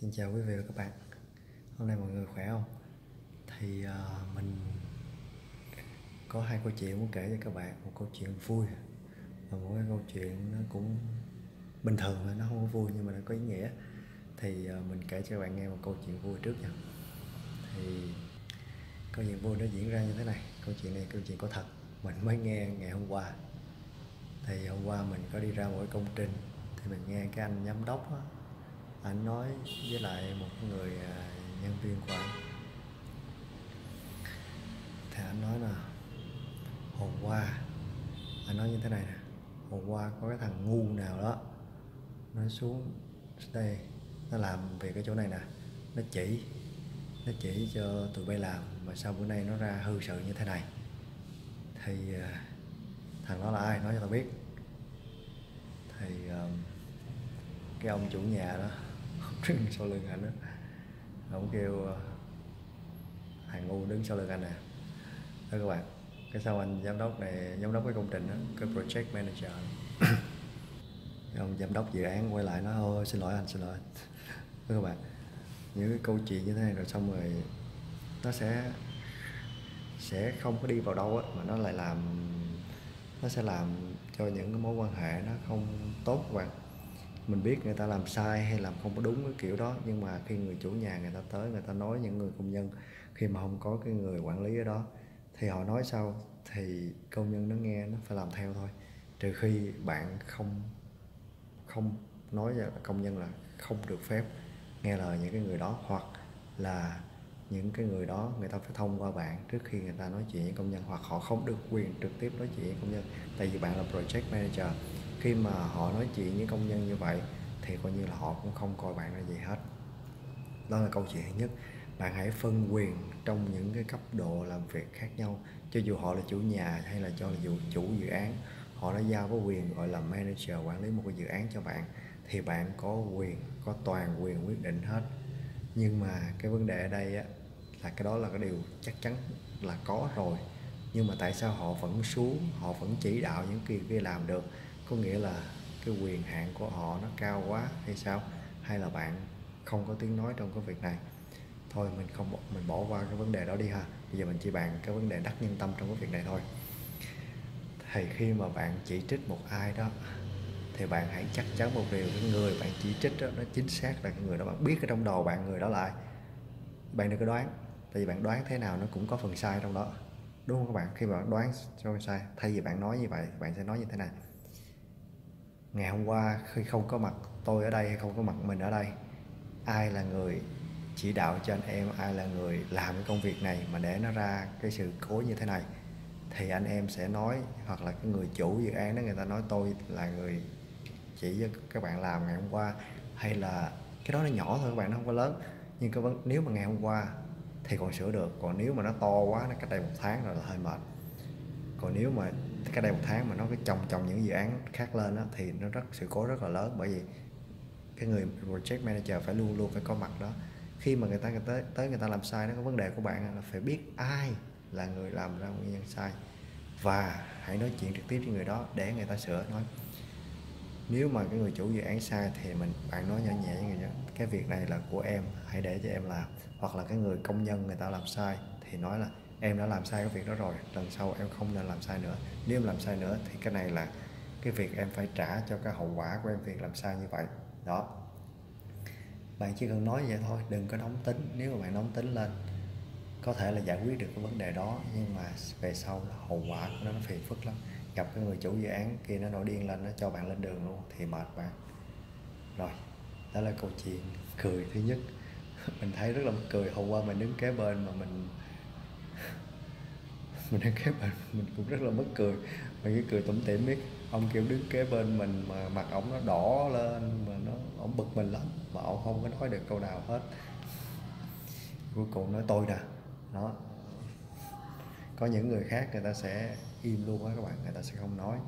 Xin chào quý vị và các bạn. Hôm nay mọi người khỏe không? Thì uh, mình có hai câu chuyện muốn kể cho các bạn Một câu chuyện vui Và một cái câu chuyện nó cũng bình thường thôi, nó không có vui nhưng mà nó có ý nghĩa. Thì uh, mình kể cho các bạn nghe một câu chuyện vui trước nha. Thì câu chuyện vui nó diễn ra như thế này. Câu chuyện này câu chuyện có thật. Mình mới nghe ngày hôm qua. Thì hôm qua mình có đi ra một cái công trình Thì mình nghe cái anh giám đốc đó, anh nói với lại một người à, nhân viên của anh. Thì anh nói là hôm qua anh nói như thế này nè hôm qua có cái thằng ngu nào đó nó xuống đây nó làm việc cái chỗ này nè nó chỉ nó chỉ cho tụi bay làm mà sau bữa nay nó ra hư sự như thế này. Thì à, thằng đó là ai? Nói cho tao biết. Thì um, cái ông chủ nhà đó đứng sau lưng anh á. Ông kêu ờ, thằng ngu đứng sau lưng anh à. nè đó các bạn cái sau anh giám đốc này giám đốc cái công trình đó cái project manager. Ông giám đốc dự án quay lại nói thôi xin lỗi anh xin lỗi đó các bạn những cái câu chuyện như thế này rồi xong rồi nó sẽ sẽ không có đi vào đâu á mà nó lại làm nó sẽ làm cho những cái mối quan hệ nó không tốt các bạn mình biết người ta làm sai hay làm không có đúng cái kiểu đó, nhưng mà khi người chủ nhà người ta tới, người ta nói những người công nhân, khi mà không có cái người quản lý ở đó, thì họ nói sao thì công nhân nó nghe, nó phải làm theo thôi. Trừ khi bạn không không nói cho công nhân là không được phép nghe lời những cái người đó, hoặc là những cái người đó người ta phải thông qua bạn trước khi người ta nói chuyện với công nhân, hoặc họ không được quyền trực tiếp nói chuyện với công nhân. Tại vì bạn là project manager khi mà họ nói chuyện với công nhân như vậy thì coi như là họ cũng không coi bạn là gì hết. Đó là câu chuyện nhất. Bạn hãy phân quyền trong những cái cấp độ làm việc khác nhau. Cho dù họ là chủ nhà hay là cho dù chủ dự án họ đã giao có quyền gọi là manager quản lý một cái dự án cho bạn thì bạn có quyền có toàn quyền quyết định hết. Nhưng mà cái vấn đề ở đây á, là cái đó là cái điều chắc chắn là có rồi. Nhưng mà tại sao họ vẫn xuống họ vẫn chỉ đạo những kia kia làm được? Có nghĩa là cái quyền hạn của họ nó cao quá hay sao? Hay là bạn không có tiếng nói trong cái việc này? Thôi, mình không mình bỏ qua cái vấn đề đó đi ha. Bây giờ mình chỉ bàn cái vấn đề đắc nhân tâm trong cái việc này thôi. Thì khi mà bạn chỉ trích một ai đó, thì bạn hãy chắc chắn một điều, cái người bạn chỉ trích đó, nó chính xác là cái người đó bạn biết ở trong đầu bạn người đó lại bạn đừng có đoán, tại vì bạn đoán thế nào nó cũng có phần sai trong đó. Đúng không các bạn? Khi mà bạn đoán cho sai, thay vì bạn nói như vậy, bạn sẽ nói như thế này ngày hôm qua, khi không có mặt tôi ở đây hay không có mặt mình ở đây, ai là người chỉ đạo cho anh em, ai là người làm cái công việc này mà để nó ra cái sự cố như thế này? Thì anh em sẽ nói, hoặc là cái người chủ dự án đó, người ta nói tôi là người chỉ cho các bạn làm ngày hôm qua, hay là cái đó nó nhỏ thôi, các bạn, nó không có lớn. Nhưng cái vấn, nếu mà ngày hôm qua thì còn sửa được, còn nếu mà nó to quá, nó cách đây một tháng rồi là hơi mệt. Còn nếu mà cách đây một tháng mà nó cái chồng chồng những dự án khác lên đó, thì nó rất sự cố rất là lớn. Bởi vì cái người project manager phải luôn luôn phải có mặt đó. Khi mà người ta người tới tới người ta làm sai nó có vấn đề của bạn là phải biết ai là người làm ra nguyên nhân sai. Và hãy nói chuyện trực tiếp với người đó để người ta sửa nói. Nếu mà cái người chủ dự án sai thì mình bạn nói nhỏ nhẹ với người đó cái việc này là của em hãy để cho em làm. Hoặc là cái người công nhân người ta làm sai thì nói là em đã làm sai cái việc đó rồi, lần sau em không nên làm sai nữa. Nếu em làm sai nữa thì cái này là cái việc em phải trả cho cái hậu quả của em việc làm sai như vậy. Đó. Bạn chỉ cần nói vậy thôi, đừng có nóng tính. Nếu mà bạn nóng tính lên, có thể là giải quyết được cái vấn đề đó, nhưng mà về sau hậu quả của nó nó phiền phức lắm. Gặp cái người chủ dự án kia nó nổi điên lên, nó cho bạn lên đường luôn, thì mệt bạn. Rồi, đó là câu chuyện cười thứ nhất. Mình thấy rất là cười. Hôm qua mình đứng kế bên mà mình mình đang kế bên mình cũng rất là mất cười. Mình cái cười tủm tỉm biết ông kêu đứng kế bên mình mà mặt ổng nó đỏ lên, mà nó, ổng bực mình lắm. Mà ổng không có nói được câu nào hết. Cuối cùng nói, tôi nè. Đó có những người khác người ta sẽ im luôn á các bạn. Người ta sẽ không nói.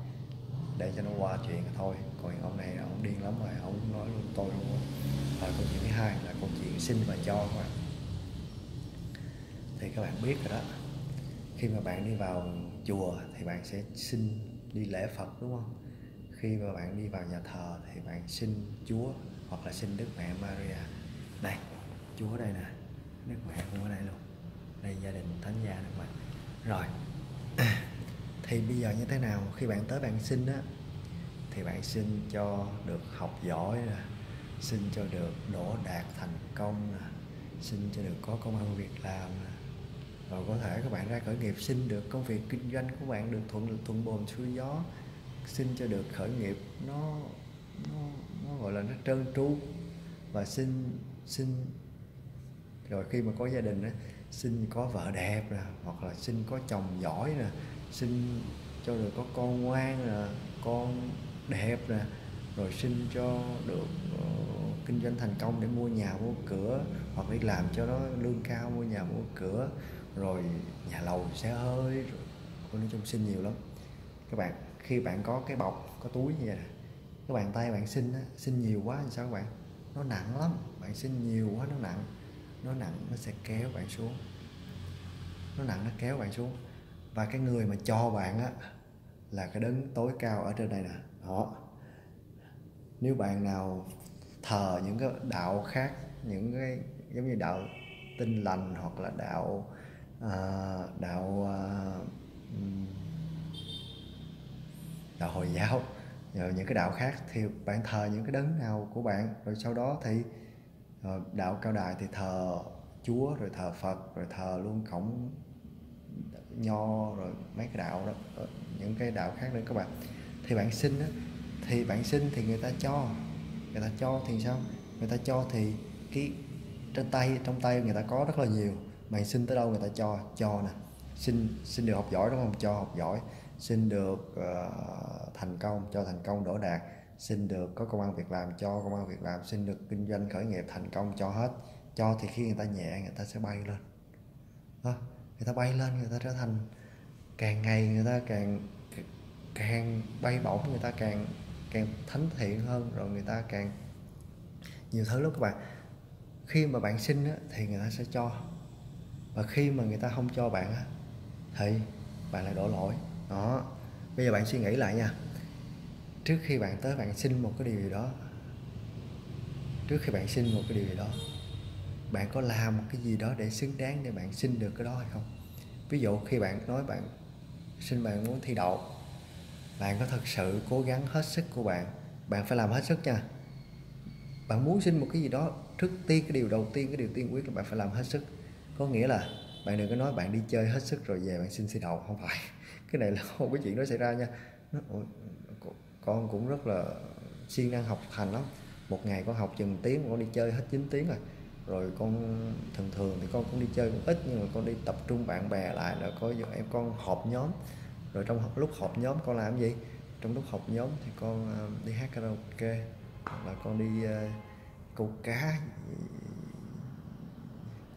Để cho nó qua chuyện thôi. Còn ông này ông điên lắm rồi, ông nói luôn tôi luôn và câu chuyện thứ hai là câu chuyện xin và cho các bạn. Thì các bạn biết rồi đó khi mà bạn đi vào chùa thì bạn sẽ xin đi lễ Phật, đúng không? Khi mà bạn đi vào nhà thờ thì bạn xin Chúa hoặc là xin Đức Mẹ Maria. Đây, Chúa ở đây nè. Đức Mẹ cũng ở đây luôn. Đây, gia đình thánh gia nè mà rồi. Thì bây giờ như thế nào? Khi bạn tới bạn xin á, thì bạn xin cho được học giỏi nè, xin cho được đỗ đạt thành công nè, xin cho được có công ăn việc làm nè rồi có thể các bạn ra khởi nghiệp xin được công việc kinh doanh của bạn được thuận thuận buồm xuôi gió xin cho được khởi nghiệp nó nó, nó gọi là nó trơn tru. Và xin xin rồi khi mà có gia đình á xin có vợ đẹp nè hoặc là xin có chồng giỏi nè xin cho được có con ngoan nè con đẹp nè rồi xin cho được uh, kinh doanh thành công để mua nhà mua cửa hoặc đi làm cho nó lương cao mua nhà mua cửa rồi nhà lầu xe hơi rồi nói chung xin nhiều lắm. Các bạn khi bạn có cái bọc có túi như vậy nè các bàn tay bạn xin á, xin nhiều quá thì sao các bạn? Nó nặng lắm bạn xin nhiều quá nó nặng nó nặng nó sẽ kéo bạn xuống. Nó nặng nó kéo bạn xuống. Và cái người mà cho bạn á là cái đấng tối cao ở trên đây nè. Đó. Nếu bạn nào thờ những cái đạo khác những cái giống như đạo tinh lành hoặc là đạo uh, đạo uh, đạo hồi giáo rồi những cái đạo khác thì bạn thờ những cái đấng nào của bạn rồi sau đó thì uh, đạo cao đài thì thờ chúa rồi thờ phật rồi thờ luôn cổng nho rồi mấy cái đạo đó ờ, những cái đạo khác nữa các bạn. Thì bạn xin á thì bạn xin thì người ta cho người ta cho thì sao? Người ta cho thì cái trên tay trong tay người ta có rất là nhiều. Mày xin tới đâu người ta cho? Cho nè. Xin xin được học giỏi đúng không? Cho học giỏi. Xin được uh, thành công. Cho thành công đỗ đạt xin được có công an việc làm. Cho công an việc làm. Xin được kinh doanh khởi nghiệp thành công. Cho hết. Cho thì khi người ta nhẹ người ta sẽ bay lên. À, người ta bay lên người ta trở thành càng ngày người ta càng càng bay bổng người ta càng càng thánh thiện hơn rồi người ta càng nhiều thứ lắm các bạn. Khi mà bạn xin á, thì người ta sẽ cho. Và khi mà người ta không cho bạn á, thì bạn lại đổ lỗi. Đó. Bây giờ bạn suy nghĩ lại nha. Trước khi bạn tới bạn xin một cái điều gì đó trước khi bạn xin một cái điều gì đó bạn có làm một cái gì đó để xứng đáng để bạn xin được cái đó hay không? Ví dụ khi bạn nói bạn xin bạn muốn thi đậu bạn có thật sự cố gắng hết sức của bạn? Bạn phải làm hết sức nha. Bạn muốn xin một cái gì đó, trước tiên, cái điều đầu tiên, cái điều tiên quyết là bạn phải làm hết sức. Có nghĩa là bạn đừng có nói bạn đi chơi hết sức rồi về bạn xin xin đậu không phải. Cái này là không có chuyện đó xảy ra nha. Con cũng rất là siêng năng học hành lắm. Một ngày con học chừng tiếng, con đi chơi hết 9 tiếng rồi. Rồi con, thường thường thì con cũng đi chơi cũng ít, nhưng mà con đi tập trung bạn bè lại là có em con họp nhóm rồi trong lúc họp nhóm con làm gì? Trong lúc họp nhóm thì con ờ, đi hát karaoke hoặc là con đi ờ, câu cá.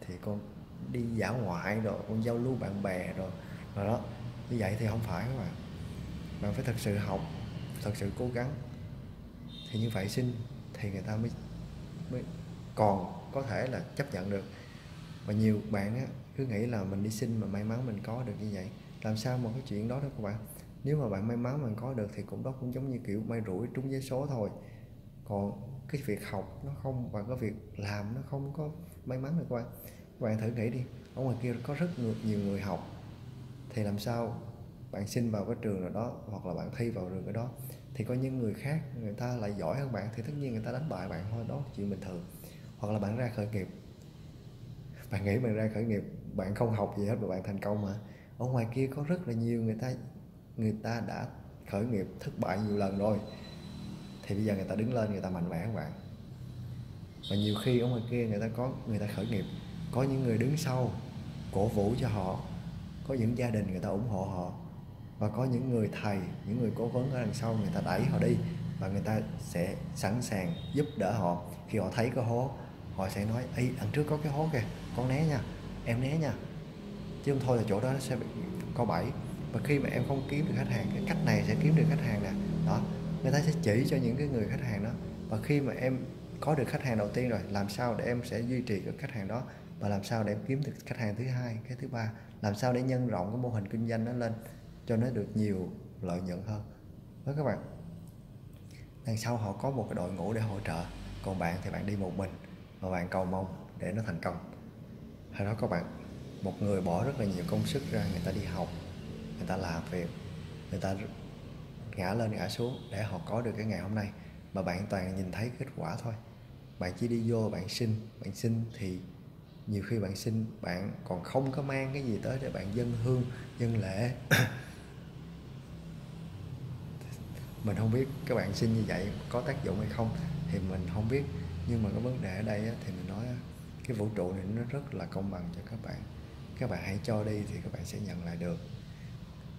Thì con đi dã ngoại rồi con giao lưu bạn bè rồi. Rồi đó như vậy thì không phải các bạn bạn phải thật sự học thật sự cố gắng. Thì như vậy xin thì người ta mới mới còn có thể là chấp nhận được. Và nhiều bạn á, cứ nghĩ là mình đi xin mà may mắn mình có được như vậy làm sao mà cái chuyện đó đó các bạn? Nếu mà bạn may mắn mà có được thì cũng đó cũng giống như kiểu may rủi trúng giấy số thôi. Còn cái việc học nó không, và cái việc làm nó không có may mắn được các bạn. Các bạn thử nghĩ đi, ở ngoài kia có rất nhiều người học. Thì làm sao bạn xin vào cái trường nào đó, hoặc là bạn thi vào trường cái đó? Thì có những người khác, người ta lại giỏi hơn bạn, thì tất nhiên người ta đánh bại bạn thôi, đó chuyện bình thường. Hoặc là bạn ra khởi nghiệp. Bạn nghĩ bạn ra khởi nghiệp, bạn không học gì hết mà bạn thành công mà ở ngoài kia có rất là nhiều người ta người ta đã khởi nghiệp thất bại nhiều lần rồi. Thì bây giờ người ta đứng lên, người ta mạnh mẽ các bạn? Và nhiều khi ở ngoài kia người ta có, người ta khởi nghiệp, có những người đứng sau, cổ vũ cho họ. Có những gia đình người ta ủng hộ họ. Và có những người thầy, những người cố vấn ở đằng sau người ta đẩy họ đi. Và người ta sẽ sẵn sàng giúp đỡ họ. Khi họ thấy cái hố, họ sẽ nói ấy đằng trước có cái hố kìa, con né nha, em né nha chứ không thôi là chỗ đó nó sẽ bị co bẫy. Và khi mà em không kiếm được khách hàng, cái cách này sẽ kiếm được khách hàng nè. Đó, người ta sẽ chỉ cho những cái người khách hàng đó. Và khi mà em có được khách hàng đầu tiên rồi, làm sao để em sẽ duy trì được khách hàng đó? Và làm sao để em kiếm được khách hàng thứ hai, cái thứ ba? Làm sao để nhân rộng cái mô hình kinh doanh nó lên cho nó được nhiều lợi nhuận hơn? Đó các bạn, đằng sau họ có một cái đội ngũ để hỗ trợ. Còn bạn thì bạn đi một mình và bạn cầu mong để nó thành công. Hay đó các bạn một người bỏ rất là nhiều công sức ra, người ta đi học, người ta làm việc, người ta ngã lên, ngã xuống để họ có được cái ngày hôm nay. Mà bạn toàn nhìn thấy kết quả thôi. Bạn chỉ đi vô bạn xin bạn xin thì nhiều khi bạn xin, bạn còn không có mang cái gì tới để bạn dân hương dân lễ. Mình không biết các bạn xin như vậy có tác dụng hay không thì mình không biết. Nhưng mà cái vấn đề ở đây thì mình nói cái vũ trụ này nó rất là công bằng cho các bạn các bạn hãy cho đi thì các bạn sẽ nhận lại được.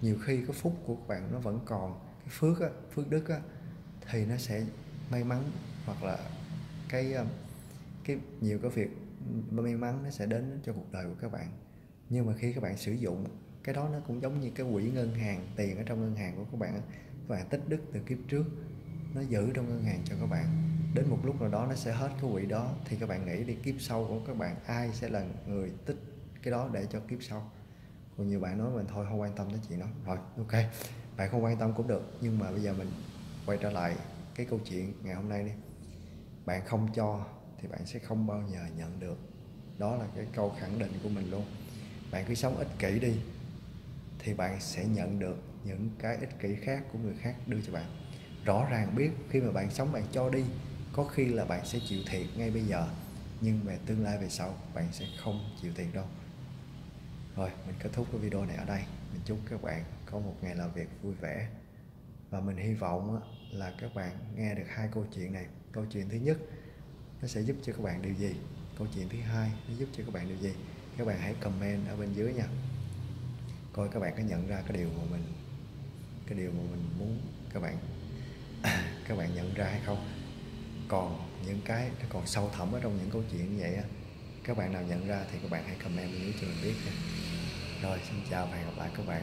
Nhiều khi cái phúc của các bạn nó vẫn còn. Cái phước á, phước đức á, thì nó sẽ may mắn hoặc là cái ờ, cái nhiều cái việc may mắn nó sẽ đến cho cuộc đời của các bạn. Nhưng mà khi các bạn sử dụng cái đó nó cũng giống như cái quỹ ngân hàng tiền ở trong ngân hàng của các bạn các bạn tích đức từ kiếp trước nó giữ trong ngân hàng cho các bạn. Đến một lúc nào đó nó sẽ hết cái quỹ đó thì các bạn nghĩ đi kiếp sau của các bạn ai sẽ là người tích cái đó để cho kiếp sau. Còn nhiều bạn nói mình thôi, không quan tâm tới chuyện đó. Rồi ok. Bạn không quan tâm cũng được, nhưng mà bây giờ mình quay trở lại cái câu chuyện ngày hôm nay đi. Bạn không cho thì bạn sẽ không bao giờ nhận được. Đó là cái câu khẳng định của mình luôn. Bạn cứ sống ích kỷ đi, thì bạn sẽ nhận được những cái ích kỷ khác của người khác đưa cho bạn. Rõ ràng biết khi mà bạn sống bạn cho đi, có khi là bạn sẽ chịu thiệt ngay bây giờ, nhưng về tương lai về sau bạn sẽ không chịu thiệt đâu rồi mình kết thúc cái video này ở đây. Mình chúc các bạn có một ngày làm việc vui vẻ. Và mình hy vọng là các bạn nghe được hai câu chuyện này. Câu chuyện thứ nhất, nó sẽ giúp cho các bạn điều gì? Câu chuyện thứ hai, nó giúp cho các bạn điều gì? Các bạn hãy comment ở bên dưới nha. Coi các bạn có nhận ra cái điều mà mình, cái điều mà mình muốn các bạn các bạn nhận ra hay không? Còn những cái nó còn sâu thẳm ở trong những câu chuyện như vậy á các bạn nào nhận ra thì các bạn hãy comment bên dưới cho mình biết nha. Rồi, xin chào và hẹn gặp lại các bạn.